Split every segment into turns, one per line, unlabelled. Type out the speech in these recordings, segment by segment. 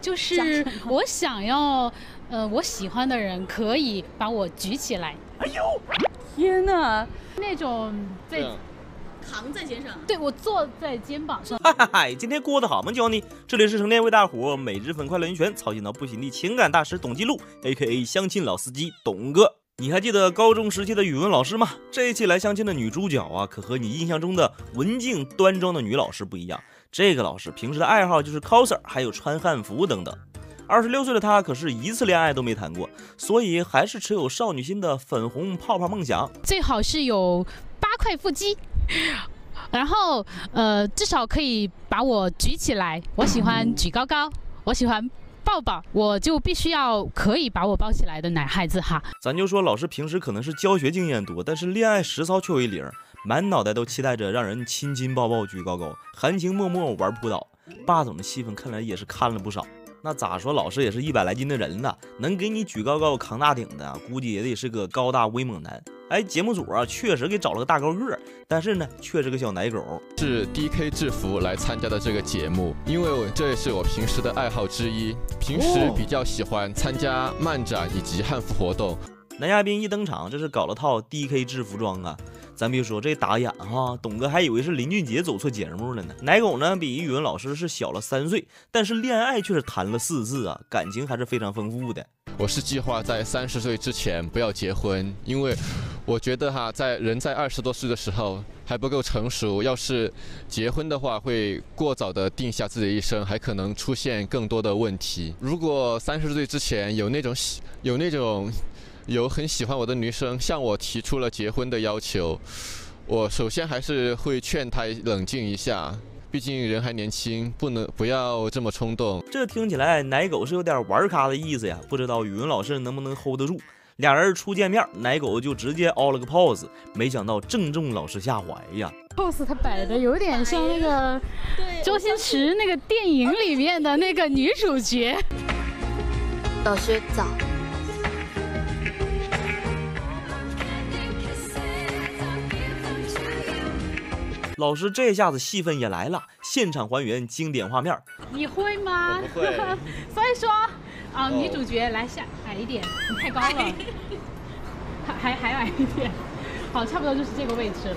就是我想要，呃，我喜欢的人可以把我举起来。哎呦，
天哪，
那种被
扛在肩上，
对我坐在肩膀上。
嗨嗨嗨，今天过得好吗，教你？这里是成天为大伙每日粉快乐源泉操心到不行的情感大师董记录，A.K.A 相亲老司机董哥。你还记得高中时期的语文老师吗？这一期来相亲的女主角啊，可和你印象中的文静端庄的女老师不一样。这个老师平时的爱好就是 coser，还有穿汉服等等。二十六岁的他可是一次恋爱都没谈过，所以还是持有少女心的粉红泡泡梦想。
最好是有八块腹肌，然后呃，至少可以把我举起来。我喜欢举高高，我喜欢。抱抱，我就必须要可以把我抱起来的男孩子哈。
咱就说老师平时可能是教学经验多，但是恋爱实操却为零，满脑袋都期待着让人亲亲抱抱举高高，含情脉脉玩扑倒。霸总的戏份看来也是看了不少。那咋说，老师也是一百来斤的人呢，能给你举高高扛大顶的，估计也得是个高大威猛男。哎，节目组啊，确实给找了个大高个，但是呢，却是个小奶狗。
是 DK 制服来参加的这个节目，因为我这也是我平时的爱好之一，平时比较喜欢参加漫展以及汉服活动。
男嘉宾一登场，这是搞了套 DK 制服装啊！咱别说这打眼哈，董哥还以为是林俊杰走错节目了呢。奶狗呢比语文老师是小了三岁，但是恋爱却是谈了四次啊，感情还是非常丰富的。
我是计划在三十岁之前不要结婚，因为我觉得哈，在人在二十多岁的时候还不够成熟，要是结婚的话会过早的定下自己的一生，还可能出现更多的问题。如果三十岁之前有那种喜有那种。有很喜欢我的女生向我提出了结婚的要求，我首先还是会劝她冷静一下，毕竟人还年轻，不能不要这么冲动。
这听起来奶狗是有点玩咖的意思呀，不知道语文老师能不能 hold 得住。俩人初见面，奶狗就直接凹了个 pose，没想到正中老师下怀呀。
pose 他摆的有点像那个周星驰那个电影里面的那个女主角。
老师早。
老师这下子戏份也来了，现场还原经典画面。
你会吗？
不会。
所以说，啊，女主角来下矮一点，你太高了，还还还矮一点。好，差不多就是这个位置了。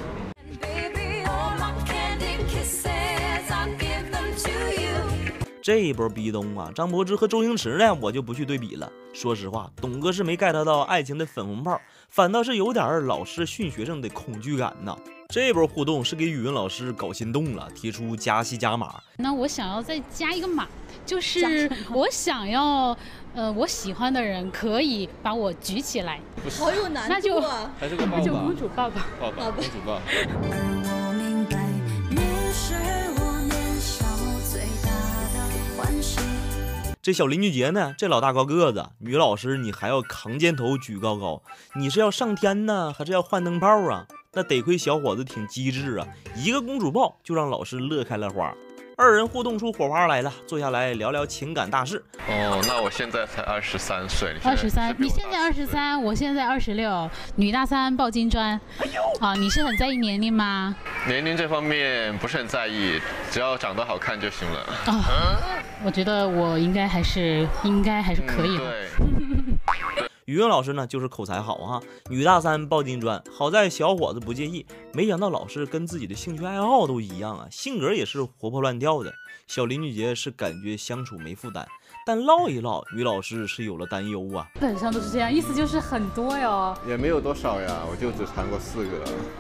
这一波逼咚啊，张柏芝和周星驰呢，我就不去对比了。说实话，董哥是没 get 到爱情的粉红泡，反倒是有点老师训学生的恐惧感呐。这波互动是给语文老师搞心动了，提出加戏加码。
那我想要再加一个码，就是我想要，呃，我喜欢的人可以把我举起来。
好有难
度，那就
还是个抱
抱，公主抱抱，
抱抱，公主抱。
这小林俊杰呢？这老大高个子，女老师你还要扛肩头举高高，你是要上天呢，还是要换灯泡啊？那得亏小伙子挺机智啊，一个公主抱就让老师乐开了花。二人互动出火花来了，坐下来聊聊情感大事。
哦，那我现在才二十三岁，
二十三，你现在二十三，我现在二十六，女大三抱金砖。哎呦，啊，你是很在意年龄吗？
年龄这方面不是很在意，只要长得好看就行了。
啊，我觉得我应该还是应该还是可以的。
对。
语文老师呢，就是口才好哈，女大三抱金砖，好在小伙子不介意。没想到老师跟自己的兴趣爱好都一样啊，性格也是活泼乱跳的。小林俊杰是感觉相处没负担，但唠一唠，于老师是有了担忧啊。
基本上都是这样，意思就是很多哟。
也没有多少呀，我就只谈过四个。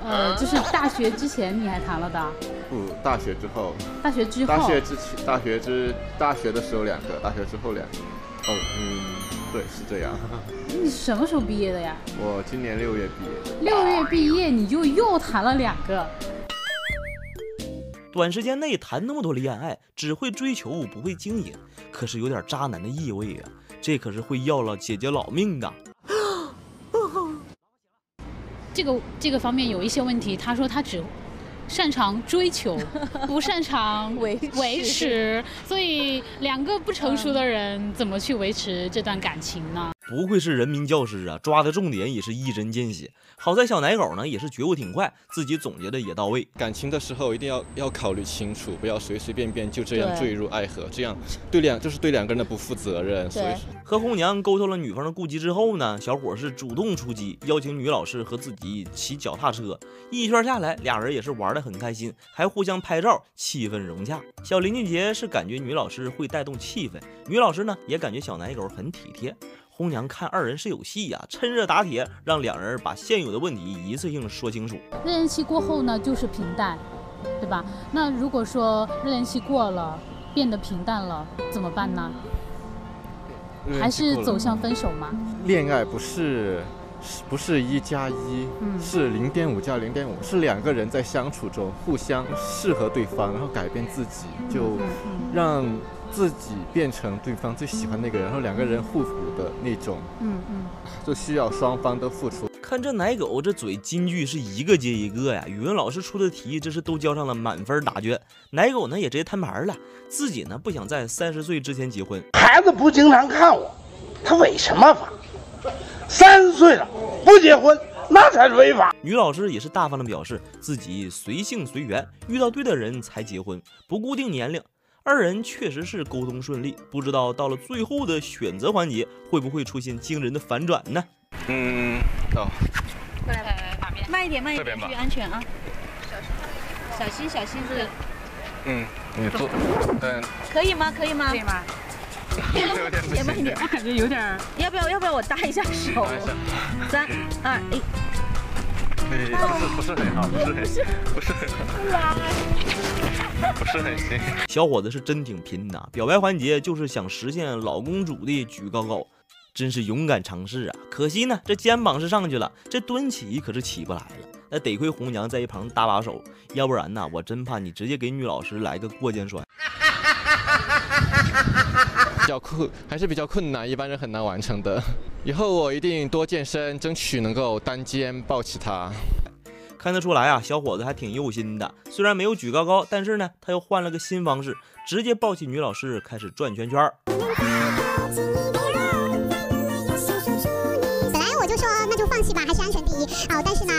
呃，就是大学之前你还谈了的？
不，大学之后。
大学之后。
大学之前，大学之大学的时候两个，大学之后两个。哦，嗯。对，是这样。
你什么时候毕业的呀？
我今年六月毕业。
六月毕业你就又谈了两个？
短时间内谈那么多恋爱，只会追求不会经营，可是有点渣男的意味啊！这可是会要了姐姐老命的。
这个这个方面有一些问题，他说他只。擅长追求，不擅长维维持，所以两个不成熟的人怎么去维持这段感情呢？
不愧是人民教师啊，抓的重点也是一针见血。好在小奶狗呢也是觉悟挺快，自己总结的也到位。
感情的时候一定要要考虑清楚，不要随随便便就这样坠入爱河，这样对两就是对两个人的不负责任。所以
和红娘沟通了女方的顾忌之后呢，小伙是主动出击，邀请女老师和自己骑脚踏车。一圈下来，俩人也是玩的很开心，还互相拍照，气氛融洽。小林俊杰是感觉女老师会带动气氛，女老师呢也感觉小奶狗很体贴。红娘看二人是有戏呀，趁热打铁，让两人把现有的问题一次性说清楚。
热恋期过后呢，就是平淡，对吧？那如果说热恋期过了，变得平淡了，怎么办呢？还是走向分手吗？
恋爱不是，不是一加一，是零点五加零点五，是两个人在相处中互相适合对方，然后改变自己，就让。自己变成对方最喜欢那个人，然后两个人互补的那种，嗯嗯，就需要双方都付出。
看这奶狗这嘴，金句是一个接一个呀。语文老师出的题，这是都交上了满分答卷。奶狗呢也直接摊牌了，自己呢不想在三十岁之前结婚。
孩子不经常看我，他为什么法？三十岁了不结婚，那才是违法。
女老师也是大方的表示，自己随性随缘，遇到对的人才结婚，不固定年龄。二人确实是沟通顺利，不知道到了最后的选择环节，会不会出现惊人的反转呢？
嗯，哦，
过来，来，慢一点，慢一点，注意安全啊！小心，小心，是。
嗯，你坐，
嗯，可以吗？可以吗？
可以吗？
有点不行，
我感觉有点。
要不要？要不要我搭一下手？三二一。
不是不是很好，不是很不是很好，不是很行。
小伙子是真挺拼的，表白环节就是想实现老公主的举高高，真是勇敢尝试啊！可惜呢，这肩膀是上去了，这蹲起可是起不来了。那得亏红娘在一旁搭把手，要不然呢，我真怕你直接给女老师来个过肩摔。
比较困，还是比较困难，一般人很难完成的。以后我一定多健身，争取能够单肩抱起它。
看得出来啊，小伙子还挺用心的。虽然没有举高高，但是呢，他又换了个新方式，直接抱起女老师开始转圈圈。
本来我就说那就放弃吧，还是安全第一哦，但是呢，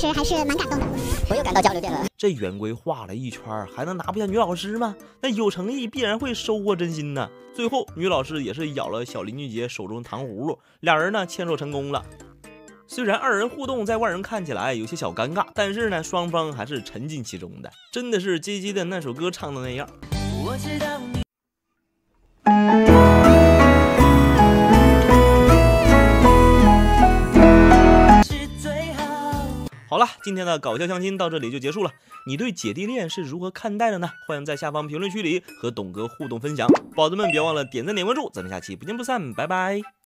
时还是蛮感动的。
我又感到交流电了。
这圆规画了一圈，还能拿不下女老师吗？那有诚意必然会收获真心呢。最后，女老师也是咬了小林俊杰手中糖葫芦，俩人呢牵手成功了。虽然二人互动在外人看起来有些小尴尬，但是呢，双方还是沉浸其中的，真的是 J J 的那首歌唱的那样。我知道今天的搞笑相亲到这里就结束了。你对姐弟恋是如何看待的呢？欢迎在下方评论区里和董哥互动分享。宝子们别忘了点赞点关注，咱们下期不见不散，拜拜。